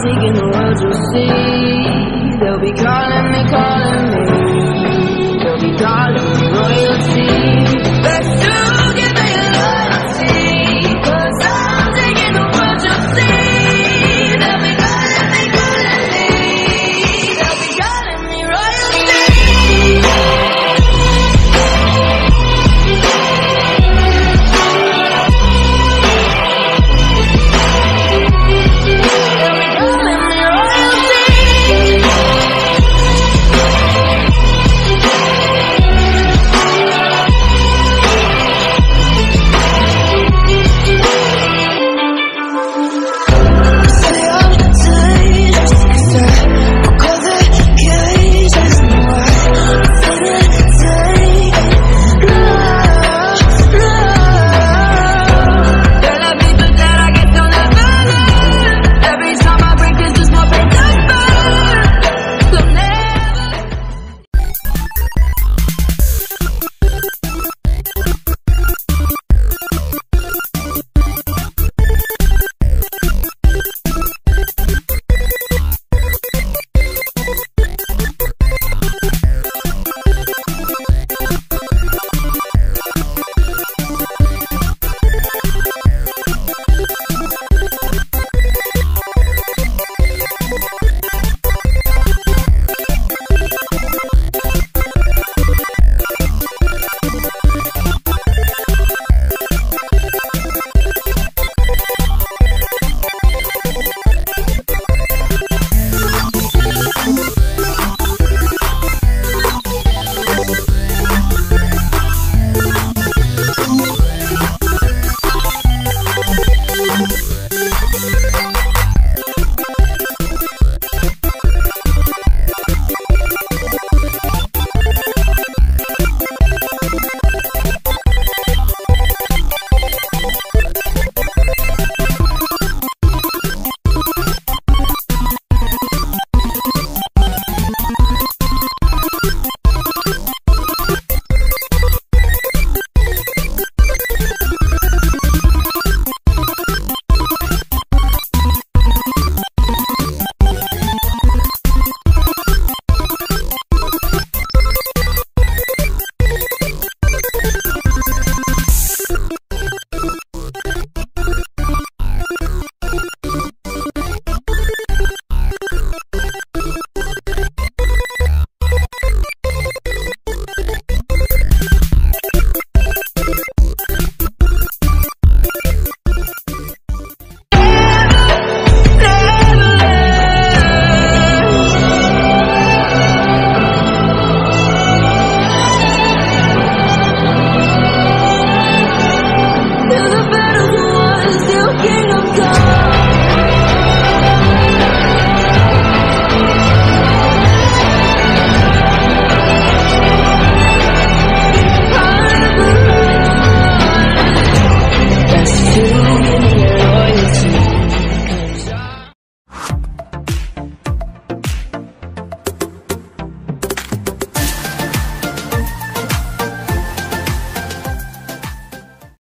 Taking the world you'll see. They'll be calling